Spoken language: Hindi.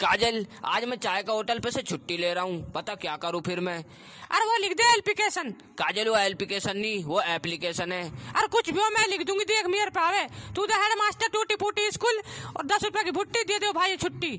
काजल आज मैं चाय का होटल पे से छुट्टी ले रहा हूँ। पता क्या करूँ फिर मैं? अरे वो लिख दे एप्लीकेशन काजल वो एप्लीकेशन नहीं वो एप्लीकेशन है। अरे कुछ भी हो मैं लिख दूँगी देख मेरे पावे तू तो हेड मास्टर टूटी फूटी स्कूल और दस रुपए की भुट्टी दे दो भाई छुट्टी।